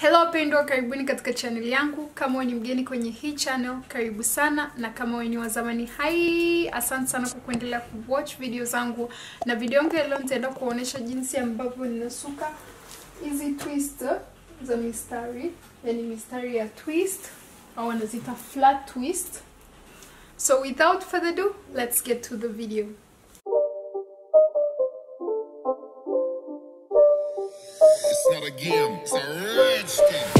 Hello pendwa, karibuni katika channel yangu. Kama wewe ni mgeni kwenye hii channel, karibu sana, na kama wewe ni wa zamani, hai, asante sana kwa kuendelea kuwatch video zangu. Na video yangu ya leo nitaenda kuonyesha jinsi ambavyo ninasuka hizi twist za mistari, yani mistari ya twist au wanaziita flat twist. So without further ado, let's get to the video. Game, it's a thing.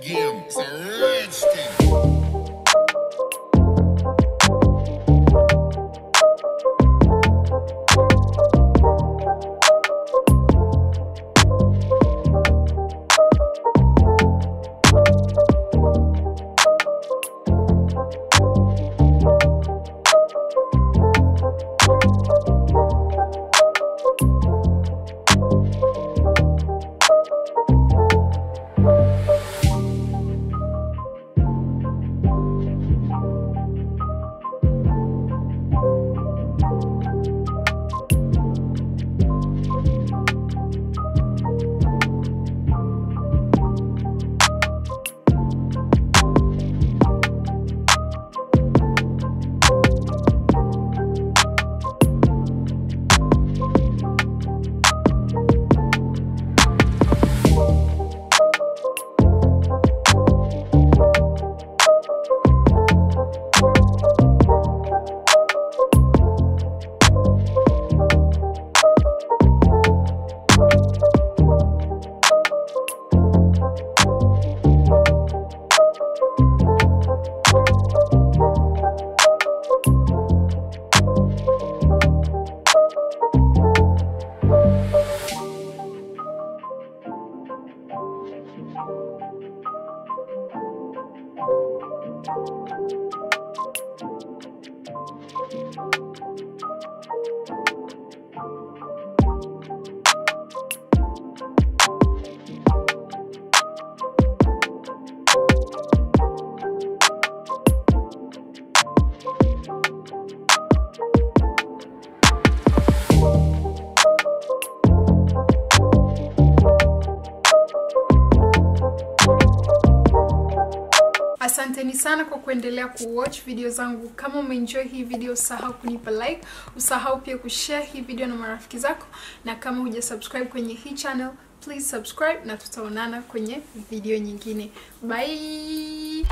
again. It's a rich. Sana kwa kuendelea kuwatch video zangu. Kama umeenjoy hii video usahau kunipa like usahau pia kushare hii video na marafiki zako na kama huja subscribe kwenye hii channel please subscribe na tutaonana kwenye video nyingine. Bye